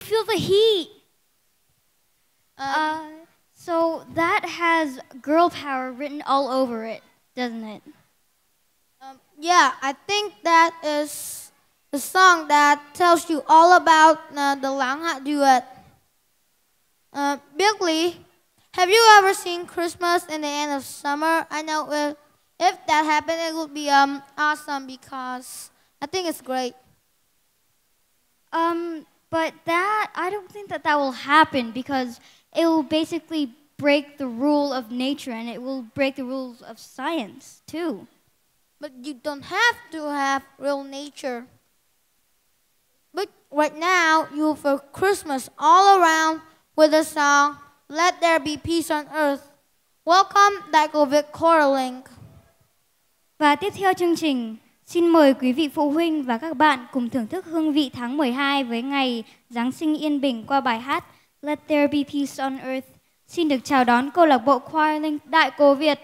Feel the heat. Uh, so that has girl power written all over it, doesn't it? Um, yeah, I think that is the song that tells you all about uh, the Láng Hạ duet. Uh, have you ever seen Christmas in the end of summer? I know if, if that happened, it would be um, awesome because I think it's great. Um, but that I don't think that that will happen because it will basically break the rule of nature and it will break the rules of science too. But you don't have to have real nature. But right now, you for Christmas all around with the song Let There Be Peace on Earth. Welcome Việt Choraling. Và tiếp theo chương trình, xin mời quý vị phụ huynh và các bạn cùng thưởng thức hương vị tháng 12 với ngày Giáng sinh yên bình qua bài hát Let There Be Peace on Earth. Xin được chào đón câu lạc bộ Choir Link Đại Cô Việt.